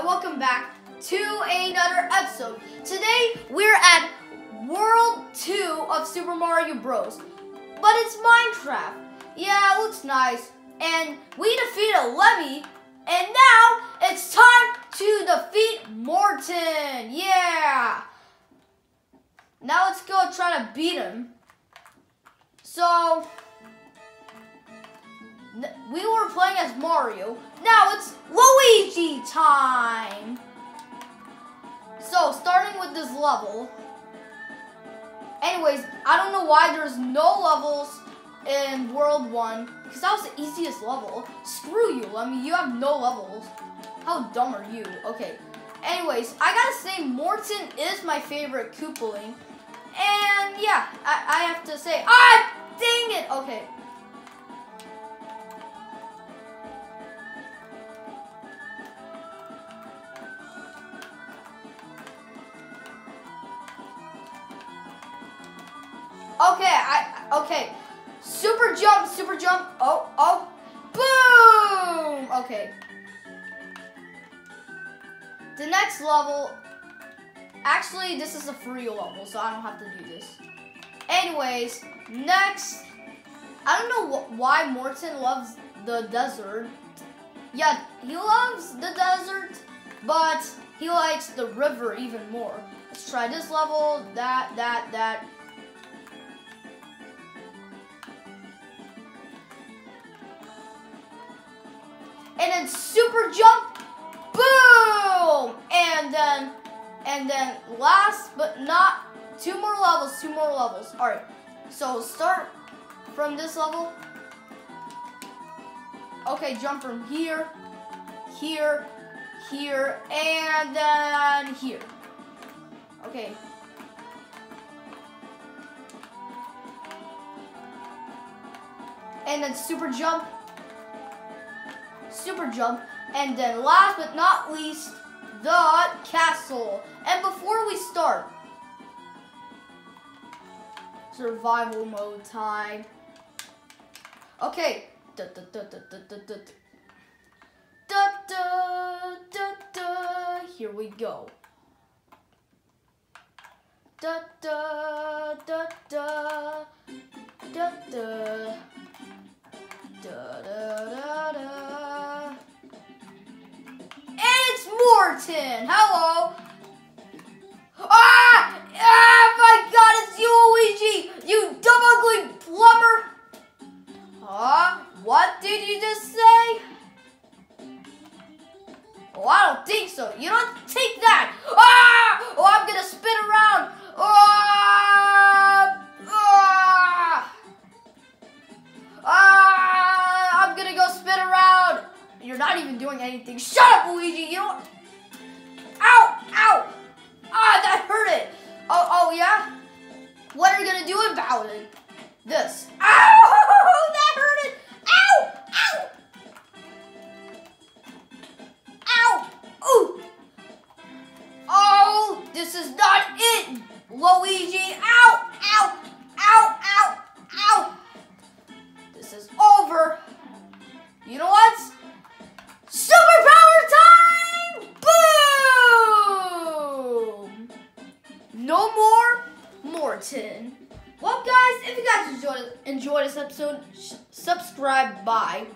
and welcome back to another episode. Today we're at World 2 of Super Mario Bros. But it's Minecraft. Yeah, it looks nice. And we defeated Lemmy, and now it's time to defeat Morton. Yeah! Now let's go try to beat him. So, we were playing as Mario. Now it's Luigi time. So, starting with this level. Anyways, I don't know why there's no levels in World 1. Because that was the easiest level. Screw you, I mean, you have no levels. How dumb are you? Okay. Anyways, I gotta say, Morton is my favorite Koopaling. And yeah, I, I have to say, ah, dang it. Okay. Okay, I okay. Super jump, super jump. Oh, oh. Boom! Okay. The next level actually this is a free level, so I don't have to do this. Anyways, next I don't know wh why Morton loves the desert. Yeah, he loves the desert, but he likes the river even more. Let's try this level, that, that, that. And then super jump, boom, and then, and then last but not, two more levels, two more levels. All right, so start from this level. Okay, jump from here, here, here, and then here. Okay. And then super jump, super jump, and then last but not least, the castle. And before we start, survival mode time. Okay. Da, da, da, da, da, da, da. Da, da, da, da. Here we go. Da, da, da, da. Da, da. Da, da, da. Morton. Hello. Ah! Ah! My God! It's you, Luigi. You dumb, ugly plumber. Huh? What did you just say? Oh, I don't think so. You don't take that. Ah! Oh, I'm gonna spin around. Ah! Ah! Ah! I'm gonna go spin around. You're not even doing anything. Shut up, Luigi. You don't. Ow! Ah, that hurt it. Oh, oh yeah. What are you gonna do about it? This. Ow! That hurt it. Ow! Ow! Ow! Ooh! Oh, this is not it, Luigi. Ow! No more Morton. Well, guys, if you guys enjoyed enjoyed this episode, subscribe. Bye.